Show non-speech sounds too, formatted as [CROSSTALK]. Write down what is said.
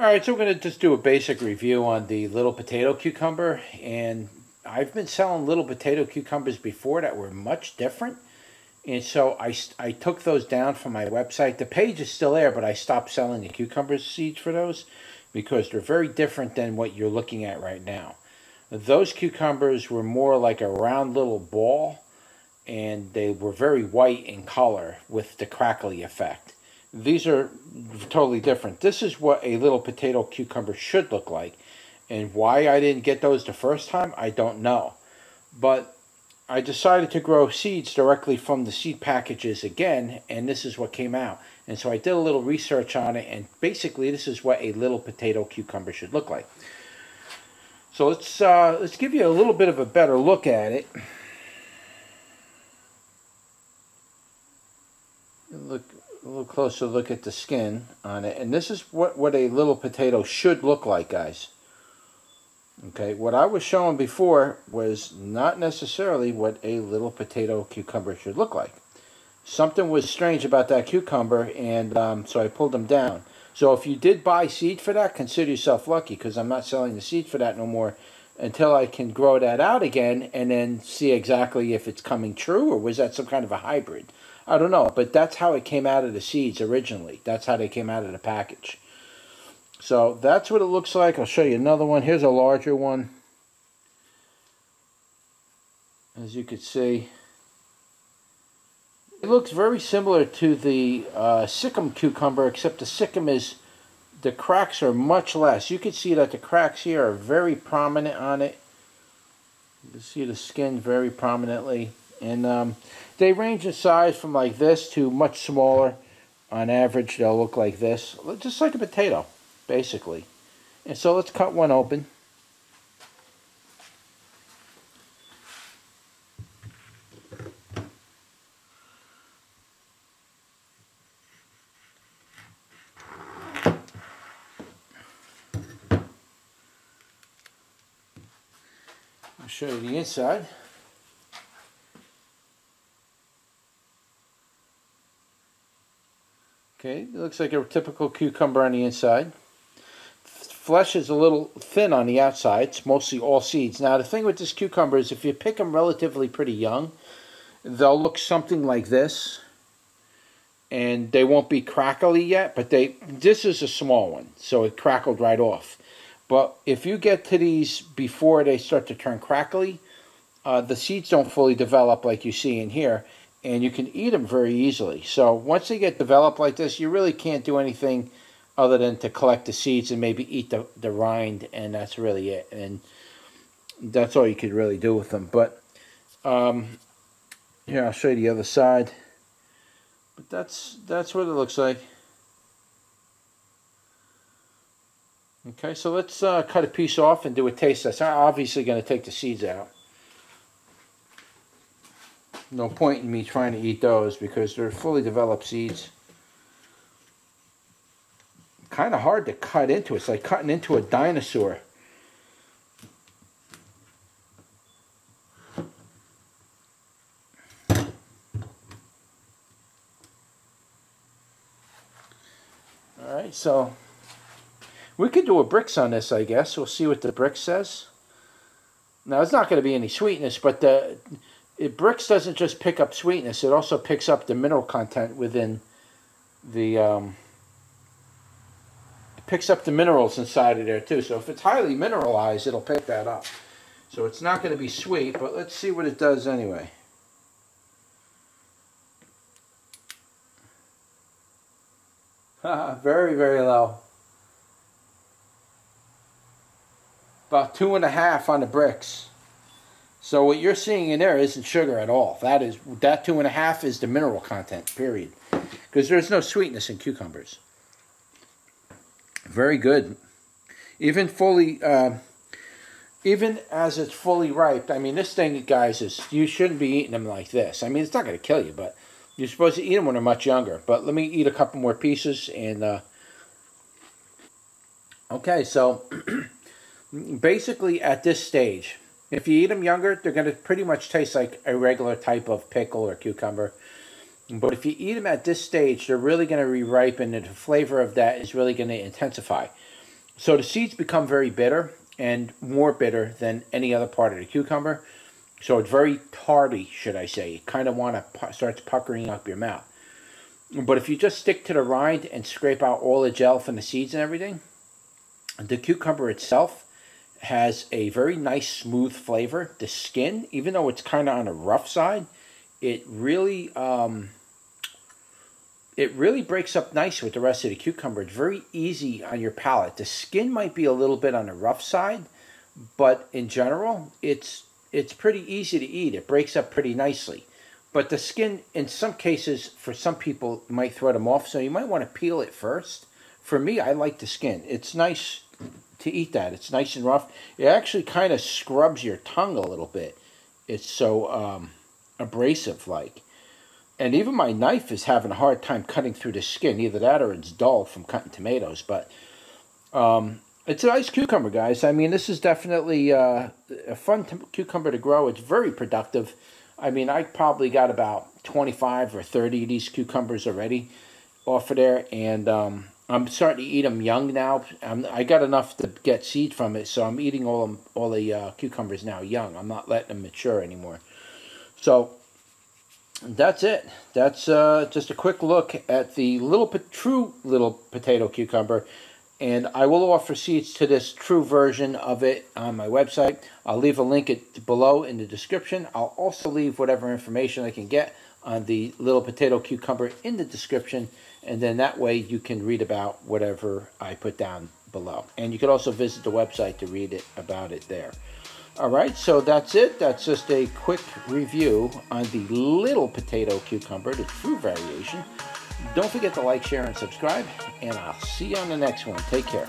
All right, so we're going to just do a basic review on the little potato cucumber. And I've been selling little potato cucumbers before that were much different. And so I, I took those down from my website. The page is still there, but I stopped selling the cucumber seeds for those because they're very different than what you're looking at right now. Those cucumbers were more like a round little ball, and they were very white in color with the crackly effect. These are totally different. This is what a little potato cucumber should look like. And why I didn't get those the first time, I don't know. But I decided to grow seeds directly from the seed packages again, and this is what came out. And so I did a little research on it, and basically this is what a little potato cucumber should look like. So let's uh, let's give you a little bit of a better look at it. Look a little closer look at the skin on it. And this is what, what a little potato should look like, guys. Okay, what I was showing before was not necessarily what a little potato cucumber should look like. Something was strange about that cucumber, and um, so I pulled them down. So if you did buy seed for that, consider yourself lucky, because I'm not selling the seed for that no more until I can grow that out again and then see exactly if it's coming true, or was that some kind of a hybrid. I don't know, but that's how it came out of the seeds originally. That's how they came out of the package. So that's what it looks like. I'll show you another one. Here's a larger one. As you can see, it looks very similar to the uh, Sikkim cucumber, except the Sikkim is, the cracks are much less. You can see that the cracks here are very prominent on it. You can see the skin very prominently. And um, they range in size from like this to much smaller. On average, they'll look like this, just like a potato, basically. And so let's cut one open. I'll show you the inside. Okay, it looks like a typical cucumber on the inside. Flesh is a little thin on the outside. It's mostly all seeds. Now, the thing with this cucumber is if you pick them relatively pretty young, they'll look something like this. And they won't be crackly yet, but they this is a small one, so it crackled right off. But if you get to these before they start to turn crackly, uh, the seeds don't fully develop like you see in here and you can eat them very easily. So once they get developed like this, you really can't do anything other than to collect the seeds and maybe eat the, the rind, and that's really it. And that's all you could really do with them. But um, here, I'll show you the other side. But that's that's what it looks like. Okay, so let's uh, cut a piece off and do a taste test. I'm obviously going to take the seeds out no point in me trying to eat those because they're fully developed seeds. Kind of hard to cut into. It's like cutting into a dinosaur. Alright, so we could do a Brix on this, I guess. We'll see what the Brix says. Now, it's not going to be any sweetness, but the it, Brix doesn't just pick up sweetness; it also picks up the mineral content within the. Um, it picks up the minerals inside of there too. So if it's highly mineralized, it'll pick that up. So it's not going to be sweet, but let's see what it does anyway. [LAUGHS] very, very low. About two and a half on the Brix. So what you're seeing in there isn't sugar at all. That is that two and a half is the mineral content. Period. Because there's no sweetness in cucumbers. Very good. Even fully, uh, even as it's fully ripe. I mean, this thing, guys, is you shouldn't be eating them like this. I mean, it's not going to kill you, but you're supposed to eat them when they're much younger. But let me eat a couple more pieces and. Uh, okay, so [CLEARS THROAT] basically at this stage if you eat them younger, they're going to pretty much taste like a regular type of pickle or cucumber. But if you eat them at this stage, they're really going to re-ripen and the flavor of that is really going to intensify. So the seeds become very bitter and more bitter than any other part of the cucumber. So it's very tardy, should I say. You kind of want to pu starts puckering up your mouth. But if you just stick to the rind and scrape out all the gel from the seeds and everything, the cucumber itself has a very nice smooth flavor. The skin, even though it's kind of on the rough side, it really um, it really breaks up nice with the rest of the cucumber. It's very easy on your palate. The skin might be a little bit on the rough side, but in general, it's it's pretty easy to eat. It breaks up pretty nicely. But the skin, in some cases, for some people, might throw them off. So you might want to peel it first. For me, I like the skin. It's nice to eat that. It's nice and rough. It actually kind of scrubs your tongue a little bit. It's so um, abrasive like. And even my knife is having a hard time cutting through the skin. Either that or it's dull from cutting tomatoes. But um, it's a nice cucumber, guys. I mean, this is definitely uh, a fun cucumber to grow. It's very productive. I mean, I probably got about 25 or 30 of these cucumbers already off of there. And um, I'm starting to eat them young now. I'm, i got enough to get seed from it, so I'm eating all, all the uh, cucumbers now young. I'm not letting them mature anymore. So that's it. That's uh, just a quick look at the little true little potato cucumber. And I will offer seeds to this true version of it on my website. I'll leave a link it below in the description. I'll also leave whatever information I can get on the little potato cucumber in the description. And then that way you can read about whatever I put down below. And you can also visit the website to read it about it there. All right, so that's it. That's just a quick review on the little potato cucumber, the true variation. Don't forget to like, share, and subscribe, and I'll see you on the next one. Take care.